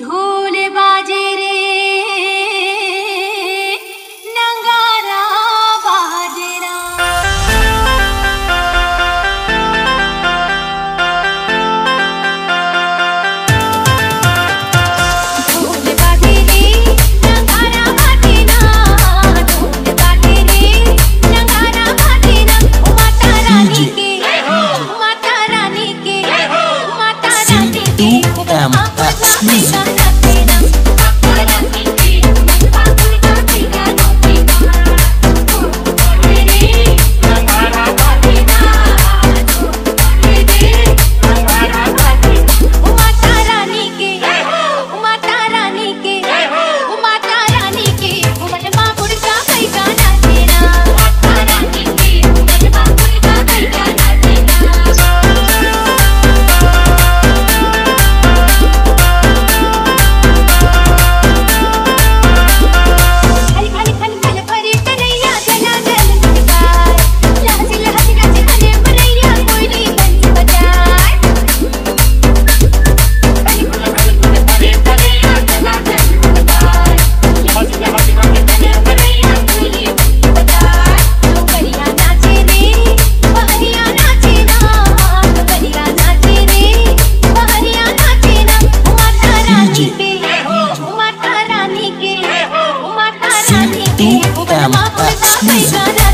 ঢোল Excuse. 2MX Music.